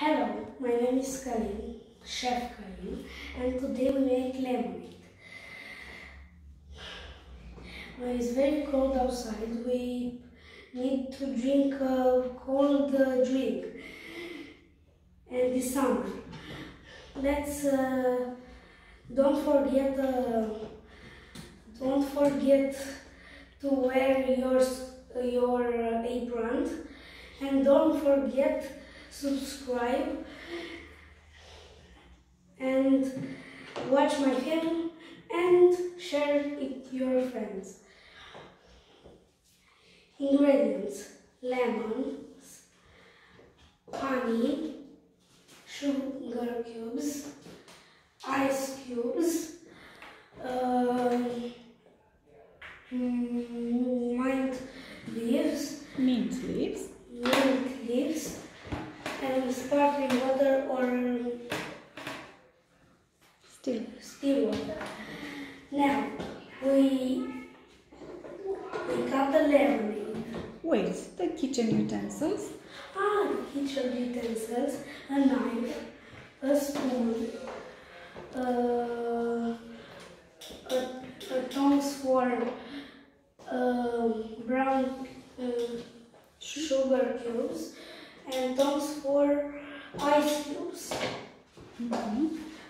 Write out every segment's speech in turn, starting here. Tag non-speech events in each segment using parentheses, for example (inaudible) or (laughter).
Hello, my name is Călin, Chef Călin, and today we make lemonade. When it's very cold outside, we need to drink a cold drink. And this summer, let's uh, don't forget uh, don't forget to wear your your apron and don't forget subscribe and watch my film and share it with your friends. Ingredients lemons, honey, sugar cubes, ice cubes, um, mm, mint leaves, Mint leaves. mint leaves, and sparkling water or Still. still water. Now we we got the lemonade. Wait, the kitchen utensils. Ah, the kitchen utensils, a knife, a spoon, uh, a, a tongs for um brown uh, sugar cubes, and tongs for ice cubes.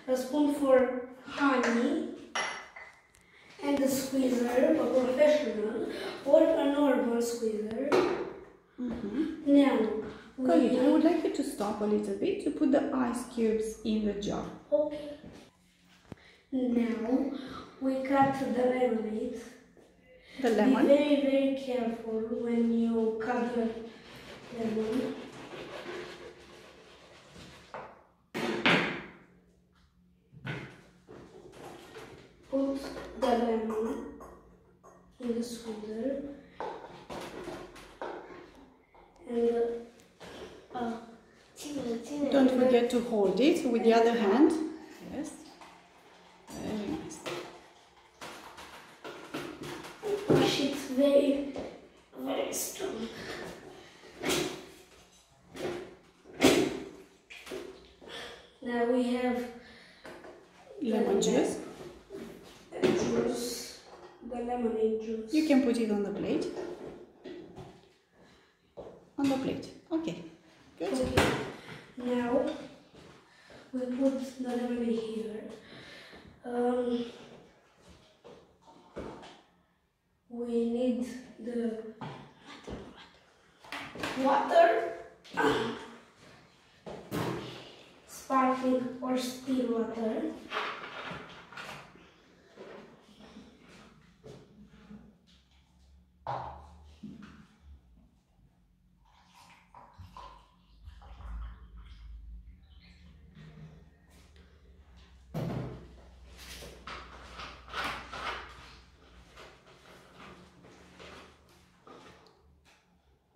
A spoon for honey, and the squeezer, a professional, or a normal squeezer. Mm-hmm. Now, Călin, I would like you to stop a little bit to put the ice cubes in the jar. Okay. Now we cut the lemonade. The lemon? Be very, very careful when you cut the lemon. Put the lemon in the squeezer. And uh, Don't forget to hold it with the other hand. Yes. Very nice. push it very, very strong. Now we have Lemon juice. The juice, the lemonade juice. You can put it on the plate. On the plate. Okay. Good. Okay. Now we put the lemonade here. Um, we need the water, (coughs) sparkling or still water.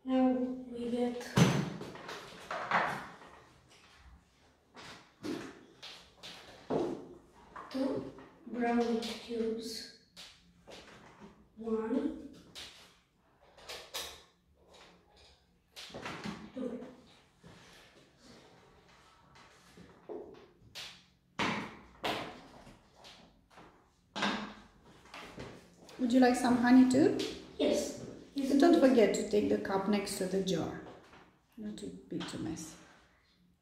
Now we get two brown cubes. One, two. Would you like some honey too? Yes. So don't forget to take the cup next to the jar. Not to be too messy.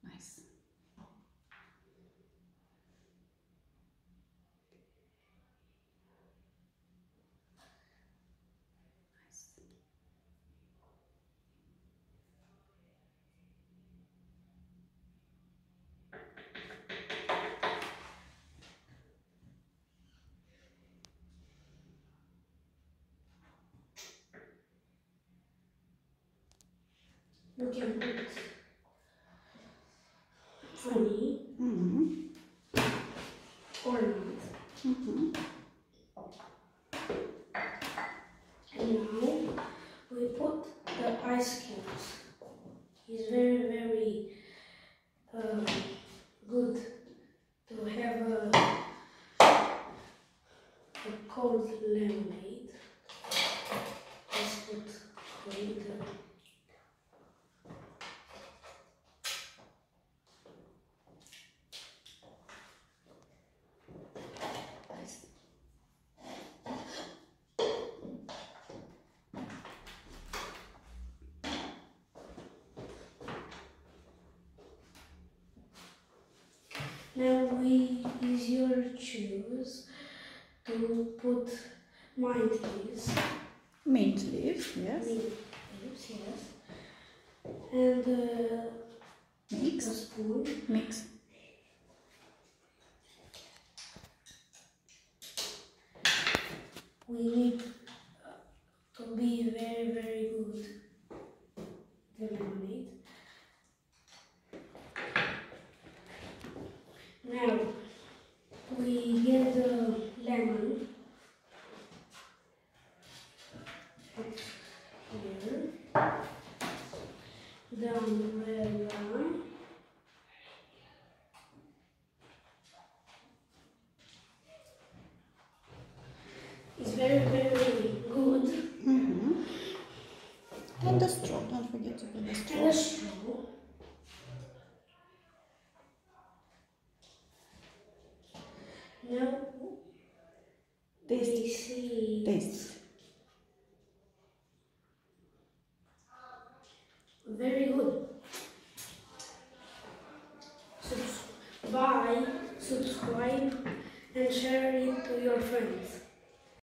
Nice. Nice. We can put honey Mm-hmm. or not. Mm-hmm. And now we put the ice cubes. It's very, very um, good to have a, a cold lemonade. Let's put the little Now we use your choose to put mint leaves. Mint leaves, yes. Mint leaves, yes. And uh, a spoon. mix. We need uh, to be very, very good. The lemonade. Now we get the lemon. Here. The umbrella. It's very, very good. hmm And the straw, don't forget to put the straw. Straw. Taste. Taste. very good. Subs- buy, subscribe, and share it to your friends.